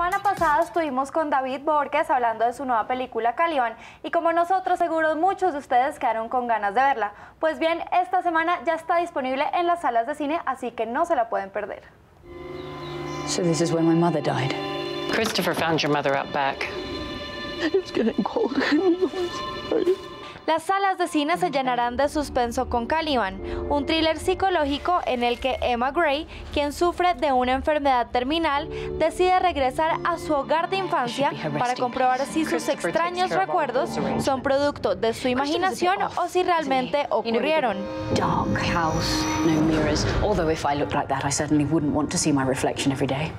semana pasada estuvimos con David Borges hablando de su nueva película Caliban y como nosotros seguros muchos de ustedes quedaron con ganas de verla. Pues bien, esta semana ya está disponible en las salas de cine, así que no se la pueden perder. So this is where my mother died. Christopher found your mother out back. It's getting cold. Las salas de cine se llenarán de suspenso con Caliban, un thriller psicológico en el que Emma Gray, quien sufre de una enfermedad terminal, decide regresar a su hogar de infancia para comprobar si sus extraños recuerdos son producto de su imaginación o si realmente ocurrieron. Dark house, no mirrors. Although if I looked like that, I certainly wouldn't want to see my reflection every day.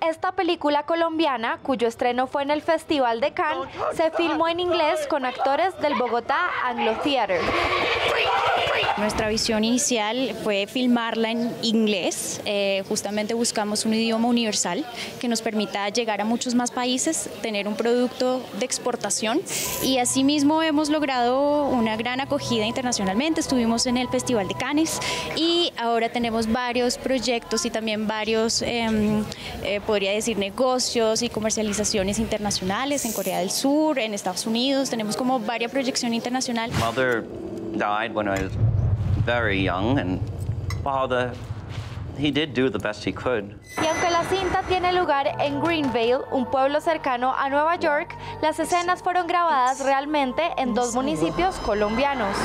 Esta película colombiana, cuyo estreno fue en el Festival de Cannes, se filmó en inglés con actores del Bogotá Anglo Theater. Nuestra visión inicial fue filmarla en inglés. Eh, justamente buscamos un idioma universal que nos permita llegar a muchos más países, tener un producto de exportación y asimismo hemos logrado una gran acogida internacionalmente. Estuvimos en el Festival de Cannes y ahora tenemos varios proyectos y también varios, em, eh, podría decir, negocios y comercializaciones internacionales en Corea del Sur, en Estados Unidos. Tenemos como varias proyección internacional. Mother died when I was very young, and father, he did do the best he could. Y aunque la cinta tiene lugar en Greenvale, un pueblo cercano a Nueva York, las escenas fueron grabadas realmente en dos municipios colombianos.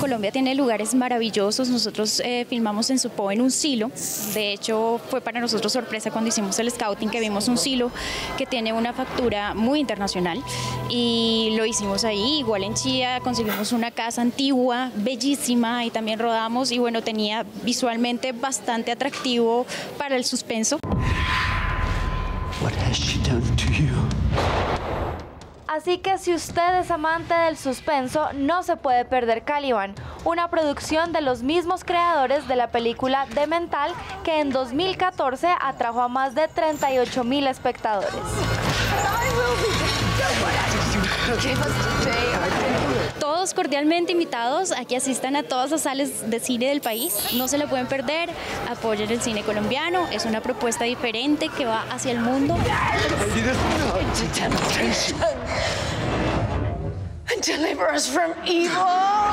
Colombia tiene lugares maravillosos. Nosotros eh, filmamos en Supó en un silo. De hecho, fue para nosotros sorpresa cuando hicimos el scouting que vimos un silo que tiene una factura muy internacional y lo hicimos ahí. Igual en Chía conseguimos una casa antigua, bellísima y también rodamos y bueno, tenía visualmente bastante atractivo para el suspenso. Así que si usted es amante del suspenso, no se puede perder Caliban, una producción de los mismos creadores de la película The Mental que en 2014 atrajo a más de 38 mil espectadores. Cordialmente invitados a que asistan a todas las salas de cine del país. No se la pueden perder. Apoyen el cine colombiano. Es una propuesta diferente que va hacia el mundo. Deliver us from evil!